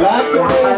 Left.